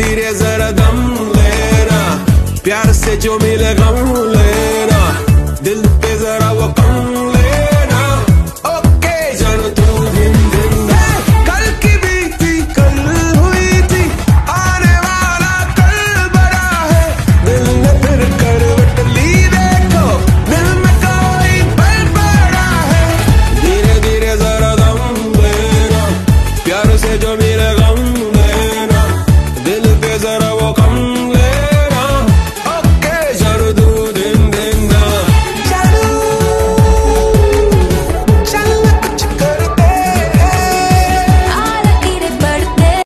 धीरे जरा दम लेना। प्यार से जो मिले गम लेना। that I will come